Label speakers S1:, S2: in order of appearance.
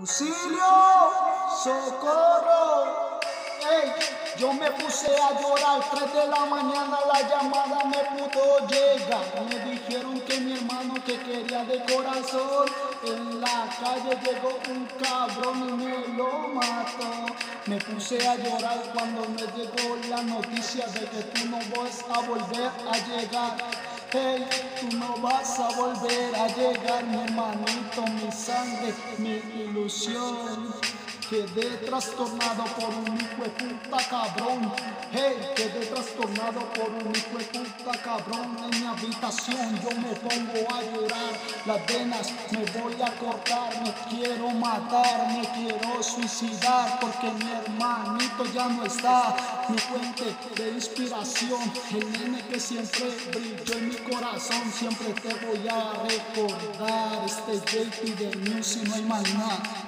S1: Auxilio, socorro. Ey, yo me puse a llorar, 3 de la mañana la llamada me pudo llegar. Me dijeron que mi hermano que quería de corazón, en la calle llegó un cabrón y me lo mató. Me puse a llorar cuando me llegó la noticia de que tú no vas a volver a llegar. Hey, tú no vas a volver a llegar, mi hermanito, sangre, mi ilusión. Quedé trastornado por un hijo de puta cabrón. Hey, quedé trastornado por un hijo de puta cabrón. En mi habitación yo me pongo a llorar. Las me voy a cortar. Me quiero matar, me quiero suicidar. Porque mi hermanito ya no está. Mi fuente de inspiración. El nene que siempre brilló en mi corazón. Siempre te voy a recordar. Este JP de Music, no hay más nada.